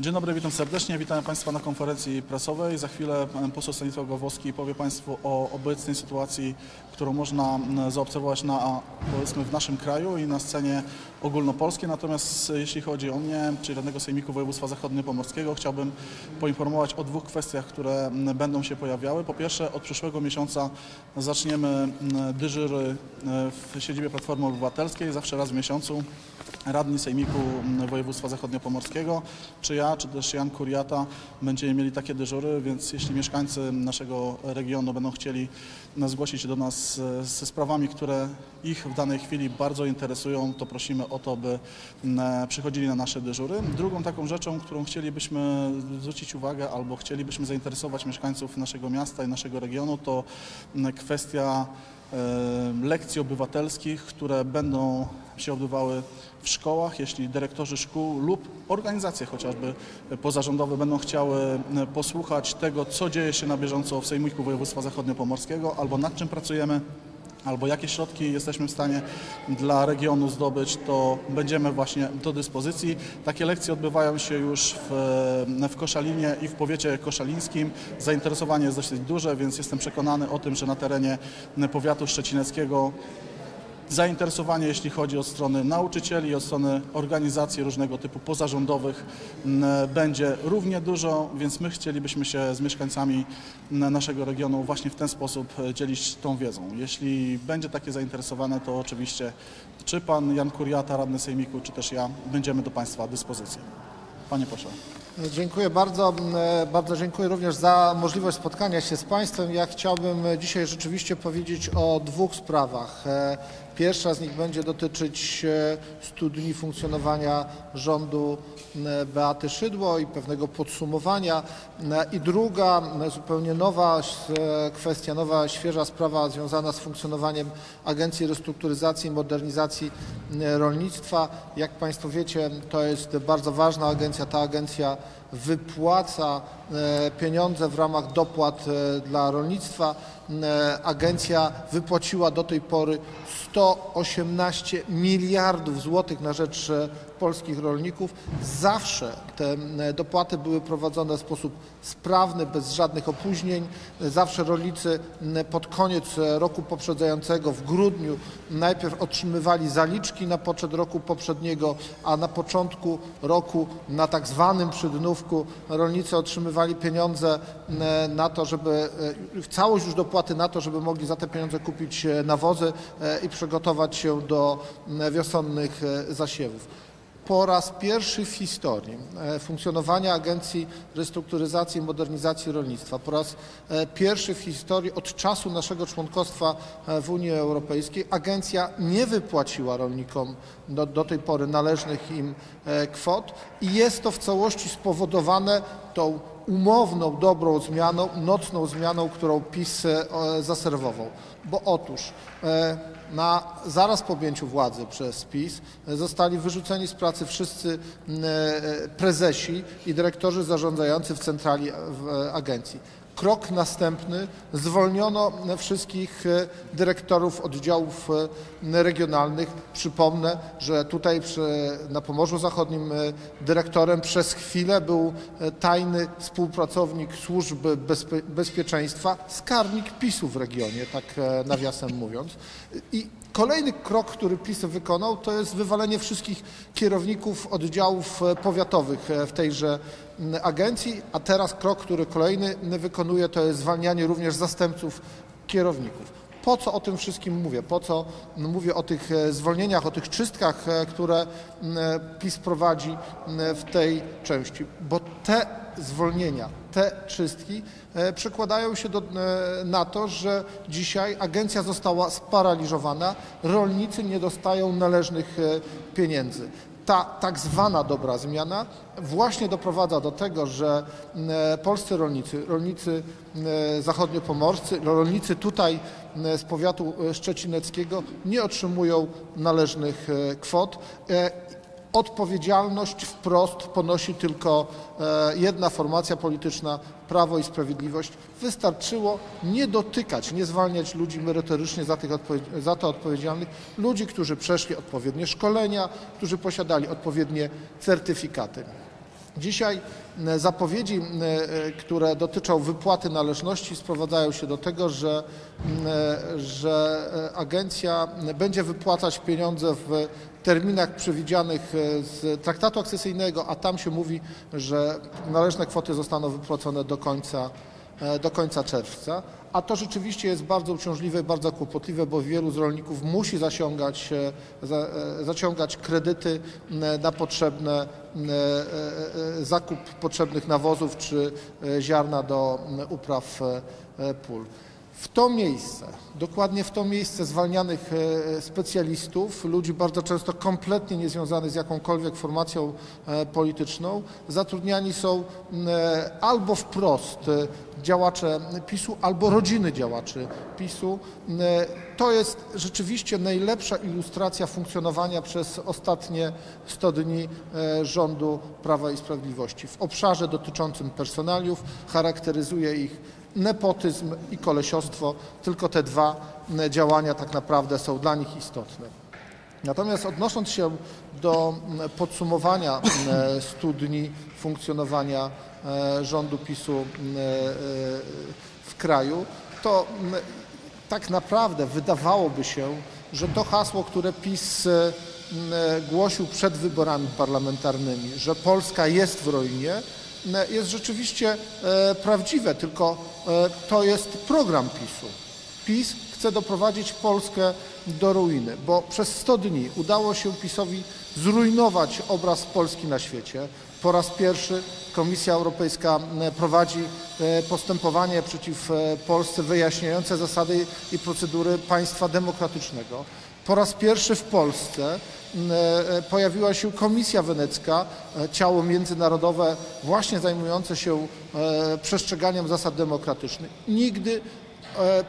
Dzień dobry, witam serdecznie. Witam Państwa na konferencji prasowej. Za chwilę poseł Stanisław Gawłowski powie Państwu o obecnej sytuacji, którą można m, zaobserwować na, powiedzmy, w naszym kraju i na scenie ogólnopolskiej. Natomiast jeśli chodzi o mnie, czyli Radnego Sejmiku Województwa Zachodniopomorskiego, chciałbym poinformować o dwóch kwestiach, które m, będą się pojawiały. Po pierwsze, od przyszłego miesiąca zaczniemy m, dyżury e, w siedzibie Platformy Obywatelskiej, zawsze raz w miesiącu radni Sejmiku m, Województwa Zachodniopomorskiego, czy ja, czy też Jan Kuriata będziemy mieli takie dyżury, więc jeśli mieszkańcy naszego regionu będą chcieli zgłosić do nas e, ze sprawami, które ich w danej chwili bardzo interesują, to prosimy o to, by m, przychodzili na nasze dyżury. Drugą taką rzeczą, którą chcielibyśmy zwrócić uwagę albo chcielibyśmy zainteresować mieszkańców naszego miasta i naszego regionu, to m, kwestia e, lekcji obywatelskich, które będą się odbywały w szkołach, jeśli dyrektorzy szkół lub organizacje chociażby pozarządowe będą chciały e, posłuchać tego, co dzieje się na bieżąco w Sejmiku Województwa Zachodniopomorskiego, albo nad czym pracujemy, albo jakie środki jesteśmy w stanie dla regionu zdobyć, to będziemy właśnie do dyspozycji. Takie lekcje odbywają się już w, w Koszalinie i w powiecie koszalińskim. Zainteresowanie jest dosyć duże, więc jestem przekonany o tym, że na terenie powiatu szczecineckiego zainteresowanie, jeśli chodzi o strony nauczycieli, o strony organizacji różnego typu pozarządowych będzie równie dużo, więc my chcielibyśmy się z mieszkańcami naszego regionu właśnie w ten sposób e, dzielić tą wiedzą. Jeśli będzie takie zainteresowane, to oczywiście czy pan Jan Kuriata, radny Sejmiku, czy też ja będziemy do Państwa dyspozycji. Panie pośle. Dziękuję bardzo. E, Bardzo dziękuję również za możliwość spotkania się z Państwem. Ja chciałbym dzisiaj rzeczywiście powiedzieć o dwóch sprawach. E, Pierwsza z nich będzie dotyczyć e, 100 dni funkcjonowania rządu e, Beaty Szydło i pewnego podsumowania. E, I druga, e, zupełnie nowa e, kwestia, nowa, świeża sprawa związana z funkcjonowaniem Agencji Restrukturyzacji i Modernizacji e, Rolnictwa. Jak Państwo wiecie, to jest bardzo ważna agencja. Ta agencja wypłaca e, pieniądze w ramach dopłat e, dla rolnictwa. E, Agencja wypłaciła do tej pory 118 miliardów złotych na rzecz e, polskich rolników. Zawsze te e, dopłaty były prowadzone w sposób sprawny, bez żadnych opóźnień. Zawsze rolnicy pod koniec roku poprzedzającego, w grudniu, najpierw otrzymywali zaliczki na poczet roku poprzedniego, a na początku roku na tak zwanym przydnówku rolnicy otrzymywali pieniądze na to, żeby e, całość już na to, żeby mogli za te pieniądze kupić e, nawozy e, i przygotować się do wiosennych e, zasiewów. Po raz pierwszy w historii funkcjonowania Agencji Restrukturyzacji i Modernizacji Rolnictwa, po raz pierwszy w historii od czasu naszego członkostwa w Unii Europejskiej agencja nie wypłaciła rolnikom do, do tej pory należnych im kwot i jest to w całości spowodowane tą umowną, dobrą zmianą, nocną zmianą, którą PiS e, zaserwował. Bo otóż e, na, zaraz po objęciu władzy przez PiS e, zostali wyrzuceni z pracy wszyscy prezesi i dyrektorzy zarządzający w centrali w, agencji. Krok następny, zwolniono wszystkich e, dyrektorów oddziałów e, regionalnych. Przypomnę, że tutaj przy, na Pomorzu Zachodnim e, dyrektorem przez chwilę był tajny współpracownik służby bezpie, bezpieczeństwa, skarbnik PiSu w regionie, tak nawiasem mówiąc. I Kolejny krok, który PiS wykonał, to jest wywalenie wszystkich kierowników oddziałów e, powiatowych e, w tejże agencji, a teraz krok, który kolejny wykonuje, to jest zwalnianie również zastępców kierowników. Po co o tym wszystkim mówię? Po co mówię o tych e, zwolnieniach, o tych czystkach, e, które e, PiS prowadzi w tej części? Bo te zwolnienia, te czystki przekładają się do, na to, że dzisiaj agencja została sparaliżowana, rolnicy nie dostają należnych pieniędzy. Ta tak zwana dobra zmiana właśnie doprowadza do tego, że e, polscy rolnicy, rolnicy e, zachodniopomorscy, rolnicy tutaj e, z powiatu szczecineckiego nie otrzymują należnych kwot. Odpowiedzialność wprost ponosi tylko e, jedna formacja polityczna, Prawo i Sprawiedliwość. Wystarczyło nie dotykać, nie zwalniać ludzi merytorycznie za, tych za to odpowiedzialnych, ludzi, którzy przeszli odpowiednie szkolenia, którzy posiadali odpowiednie certyfikaty. Dzisiaj zapowiedzi, e, które dotyczą wypłaty należności, sprowadzają się do tego, że, e, że agencja będzie wypłacać pieniądze w terminach przewidzianych e, z traktatu akcesyjnego, a tam się mówi, że należne kwoty zostaną wypłacone do końca, e, do końca czerwca. A to rzeczywiście jest bardzo uciążliwe i bardzo kłopotliwe, bo wielu z rolników musi zasiągać, e, za, zaciągać kredyty na potrzebne zakup potrzebnych nawozów czy ziarna do upraw pól. W to miejsce, dokładnie w to miejsce zwalnianych e, specjalistów, ludzi bardzo często kompletnie niezwiązanych z jakąkolwiek formacją e, polityczną, zatrudniani są e, albo wprost e, działacze PiSu, albo rodziny działaczy PiSu. E, To jest rzeczywiście najlepsza ilustracja funkcjonowania przez ostatnie 100 dni e, rządu Prawa i Sprawiedliwości. W obszarze dotyczącym personaliów charakteryzuje ich nepotyzm i kolesiostwo. Tylko te dwa m, działania tak naprawdę są dla nich istotne. Natomiast odnosząc się do m, podsumowania m, 100 dni funkcjonowania e, rządu PiSu m, e, w kraju, to tak naprawdę wydawałoby się, że to hasło, które PiS e, głosił przed wyborami parlamentarnymi, że Polska jest w ruinie, jest rzeczywiście e, prawdziwe, tylko e, to jest program PiSu. PiS chce doprowadzić Polskę do ruiny, bo przez 100 dni udało się PiSowi zrujnować obraz Polski na świecie. Po raz pierwszy Komisja Europejska prowadzi e, postępowanie przeciw e, Polsce wyjaśniające zasady i procedury państwa demokratycznego. Po raz pierwszy w Polsce e, pojawiła się Komisja Wenecka, e, ciało międzynarodowe właśnie zajmujące się e, przestrzeganiem zasad demokratycznych. Nigdy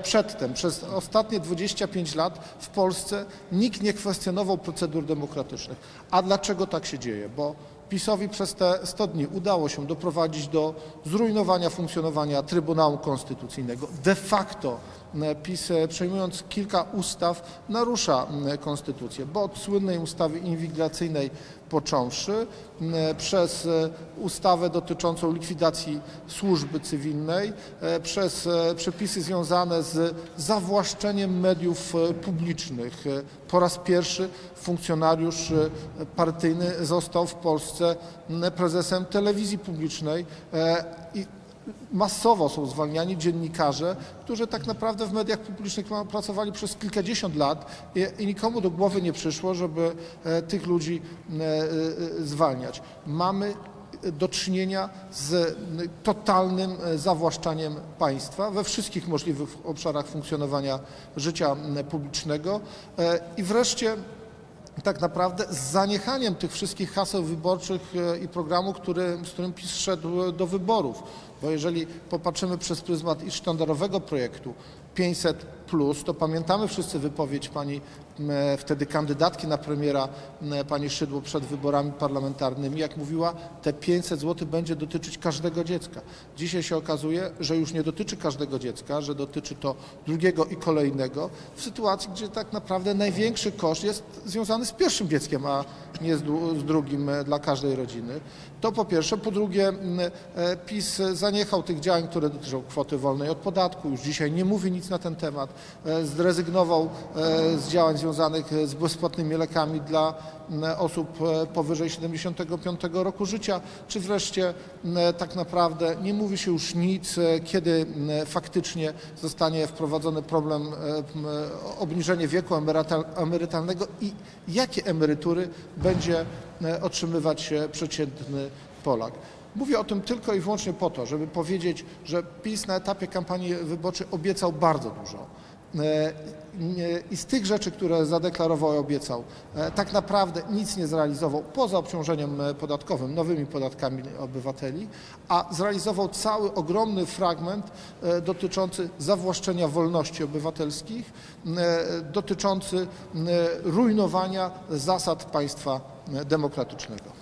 przedtem, przez ostatnie 25 lat w Polsce nikt nie kwestionował procedur demokratycznych. A dlaczego tak się dzieje? Bo PiSowi przez te 100 dni udało się doprowadzić do zrujnowania funkcjonowania Trybunału Konstytucyjnego. De facto PiS e, przejmując kilka ustaw narusza m, konstytucję, bo od słynnej ustawy inwigilacyjnej począwszy, przez e, ustawę dotyczącą likwidacji służby cywilnej, e, przez e, przepisy związane z zawłaszczeniem mediów e, publicznych. E, Po raz pierwszy funkcjonariusz e, partyjny został w Polsce prezesem telewizji publicznej e, i masowo są zwalniani dziennikarze, którzy tak naprawdę w mediach publicznych pracowali przez kilkadziesiąt lat i, nikomu do głowy nie przyszło, żeby e, tych ludzi e, e, zwalniać. Mamy do czynienia z totalnym zawłaszczaniem państwa we wszystkich możliwych obszarach funkcjonowania życia publicznego i wreszcie tak naprawdę z zaniechaniem tych wszystkich haseł wyborczych e, i programu, który, z którym PiS szedł do wyborów. Bo jeżeli popatrzymy przez pryzmat i sztandarowego projektu 500 plus, to pamiętamy wszyscy wypowiedź pani wtedy kandydatki na premiera pani Szydło przed wyborami parlamentarnymi, jak mówiła, te 500 zł będzie dotyczyć każdego dziecka. Dzisiaj się okazuje, że już nie dotyczy każdego dziecka, że dotyczy to drugiego i kolejnego, w sytuacji, gdzie tak naprawdę największy koszt jest związany z pierwszym dzieckiem, a nie z, dru- z drugim e, dla każdej rodziny. To po pierwsze. Po drugie, e, PiS zaniechał tych działań, które dotyczą kwoty wolnej od podatku. Już dzisiaj nie mówi nic na ten temat. E, Zrezygnował e, z działań związanych e, z bezpłatnymi lekami dla osób powyżej 75 roku życia, czy wreszcie tak naprawdę nie mówi się już nic, kiedy faktycznie zostanie wprowadzony problem obniżenie wieku emerytal- emerytalnego i jakie emerytury będzie otrzymywać przeciętny Polak. Mówię o tym tylko i wyłącznie po to, żeby powiedzieć, że PiS na etapie kampanii wyborczej obiecał bardzo dużo. E, I z tych rzeczy, które zadeklarował i obiecał, e, tak naprawdę nic nie zrealizował poza obciążeniem e, podatkowym, nowymi podatkami obywateli, a zrealizował cały ogromny fragment dotyczący zawłaszczenia wolności obywatelskich, dotyczący rujnowania zasad państwa demokratycznego.